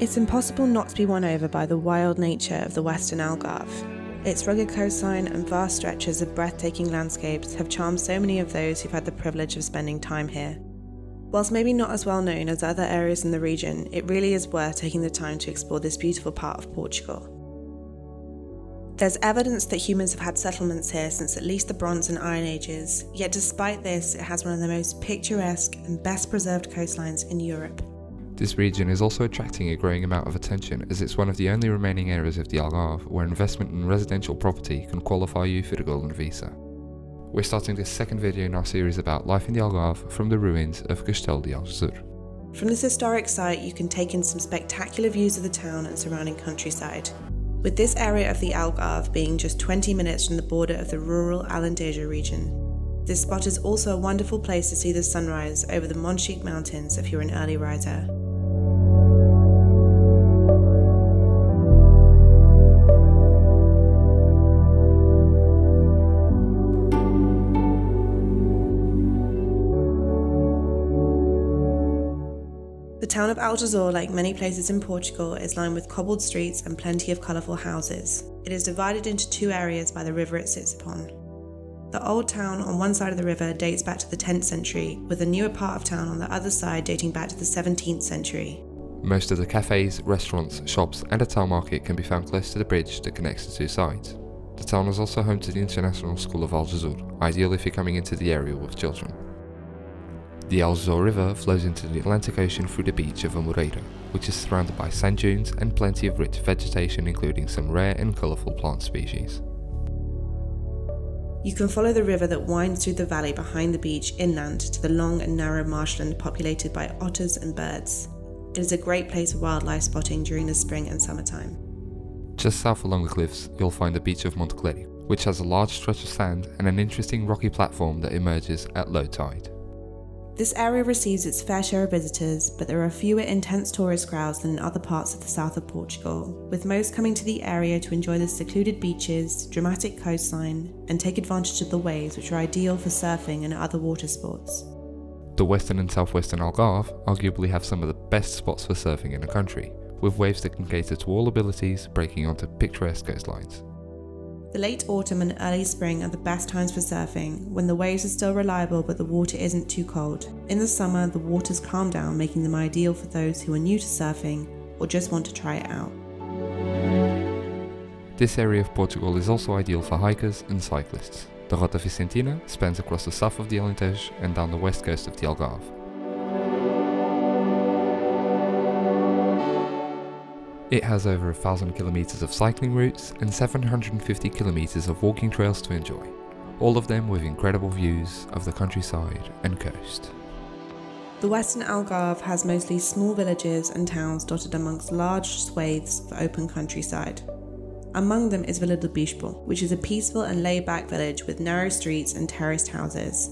It's impossible not to be won over by the wild nature of the Western Algarve. Its rugged coastline and vast stretches of breathtaking landscapes have charmed so many of those who've had the privilege of spending time here. Whilst maybe not as well known as other areas in the region, it really is worth taking the time to explore this beautiful part of Portugal. There's evidence that humans have had settlements here since at least the Bronze and Iron Ages, yet despite this, it has one of the most picturesque and best preserved coastlines in Europe. This region is also attracting a growing amount of attention as it's one of the only remaining areas of the Algarve where investment in residential property can qualify you for the Golden Visa. We're starting this second video in our series about life in the Algarve from the ruins of Castelo de Aljezur. From this historic site, you can take in some spectacular views of the town and surrounding countryside. With this area of the Algarve being just 20 minutes from the border of the rural Alentejo region. This spot is also a wonderful place to see the sunrise over the Monchique Mountains if you're an early riser. The town of Aljezur, like many places in Portugal, is lined with cobbled streets and plenty of colourful houses. It is divided into two areas by the river it sits upon. The old town on one side of the river dates back to the 10th century, with the newer part of town on the other side dating back to the 17th century. Most of the cafes, restaurants, shops, and a town market can be found close to the bridge that connects the two sides. The town is also home to the International School of Aljezur, ideal if you're coming into the area with children. The Aljezur River flows into the Atlantic Ocean through the beach of Amoreira, which is surrounded by sand dunes and plenty of rich vegetation including some rare and colourful plant species. You can follow the river that winds through the valley behind the beach inland to the long and narrow marshland populated by otters and birds. It is a great place for wildlife spotting during the spring and summertime. Just south along the cliffs, you'll find the beach of Monte Clérigo, which has a large stretch of sand and an interesting rocky platform that emerges at low tide. This area receives its fair share of visitors, but there are fewer intense tourist crowds than in other parts of the south of Portugal, with most coming to the area to enjoy the secluded beaches, dramatic coastline, and take advantage of the waves which are ideal for surfing and other water sports. The western and southwestern Algarve arguably have some of the best spots for surfing in the country, with waves that can cater to all abilities breaking onto picturesque coastlines. The late autumn and early spring are the best times for surfing, when the waves are still reliable but the water isn't too cold. In the summer, the waters calm down, making them ideal for those who are new to surfing or just want to try it out. This area of Portugal is also ideal for hikers and cyclists. The Rota Vicentina spans across the south of the Alentejo and down the west coast of the Algarve. It has over a thousand kilometers of cycling routes and 750 kilometers of walking trails to enjoy, all of them with incredible views of the countryside and coast. The Western Algarve has mostly small villages and towns dotted amongst large swathes of open countryside. Among them is Vila do Bispo, which is a peaceful and laid back village with narrow streets and terraced houses.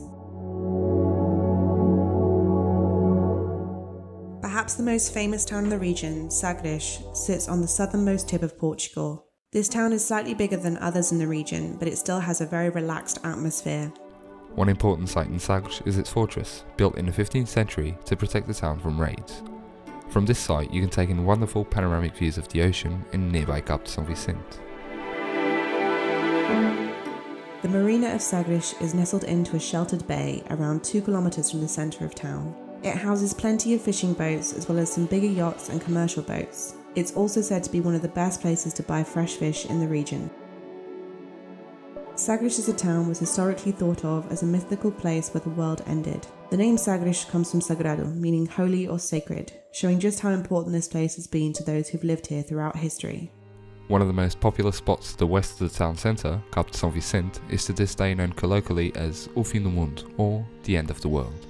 Perhaps the most famous town in the region, Sagres, sits on the southernmost tip of Portugal. This town is slightly bigger than others in the region, but it still has a very relaxed atmosphere. One important site in Sagres is its fortress, built in the 15th century to protect the town from raids. From this site, you can take in wonderful panoramic views of the ocean and nearby Cap de São Vicente. The marina of Sagres is nestled into a sheltered bay around 2 kilometres from the centre of town. It houses plenty of fishing boats as well as some bigger yachts and commercial boats. It's also said to be one of the best places to buy fresh fish in the region. Sagres as a town was historically thought of as a mythical place where the world ended. The name Sagres comes from sagrado, meaning holy or sacred, showing just how important this place has been to those who've lived here throughout history. One of the most popular spots to the west of the town centre, Cap de São Vicente, is to this day known colloquially as O Fim do Mundo, or the end of the world.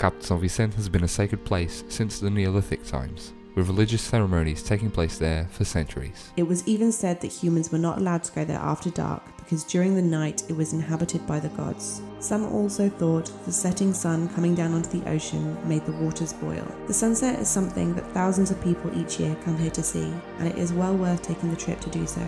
Cap de São Vicente has been a sacred place since the Neolithic times, with religious ceremonies taking place there for centuries. It was even said that humans were not allowed to go there after dark because during the night it was inhabited by the gods. Some also thought the setting sun coming down onto the ocean made the waters boil. The sunset is something that thousands of people each year come here to see, and it is well worth taking the trip to do so.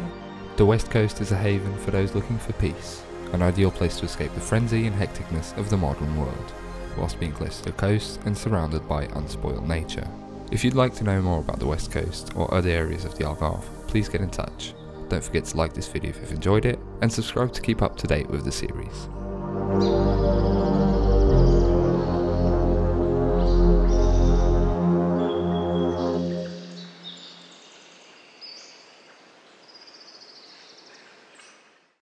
The west coast is a haven for those looking for peace, an ideal place to escape the frenzy and hecticness of the modern world whilst being close to the coast and surrounded by unspoiled nature. If you'd like to know more about the West Coast or other areas of the Algarve, please get in touch. Don't forget to like this video if you've enjoyed it, and subscribe to keep up to date with the series.